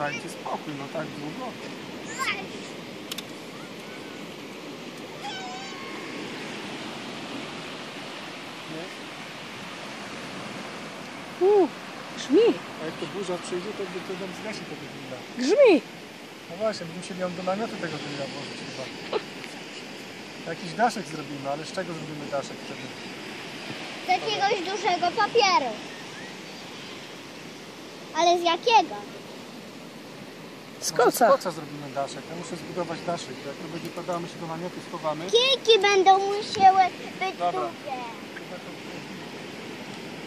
dajcie spokój, no tak długo. Nie? U, grzmi, A jak to burza przyjdzie, to, to nam zgasi tego grilla. grzmi. No właśnie, będziemy musieli ją do namiotu tego grilla włożyć chyba. Jakiś daszek zrobimy, ale z czego zrobimy daszek wtedy? Z jakiegoś dużego papieru. Ale z jakiego? Z koca. Z koca zrobimy daszek. Ja muszę zbudować daszek. Jak to będzie padało, my się do namiotu schowamy. Kijki będą musiały być Dobra. duże.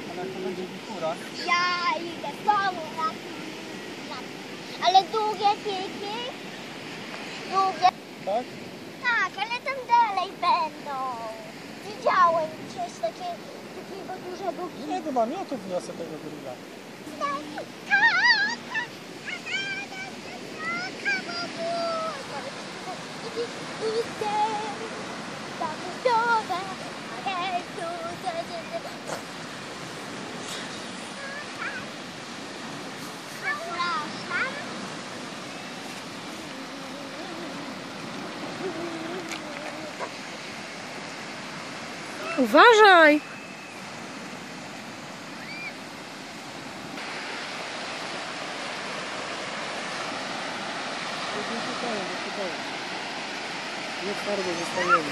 Ale jak to będzie wichura, Ja idę z tobą na na Ale długie kijki? Długie? tak? Tak, ale tam dalej będą. Widziałem gdzieś takie, takiego dużego Nie, do namiotu wniosę tego grilla. Uważaj. Нет, старого состояния.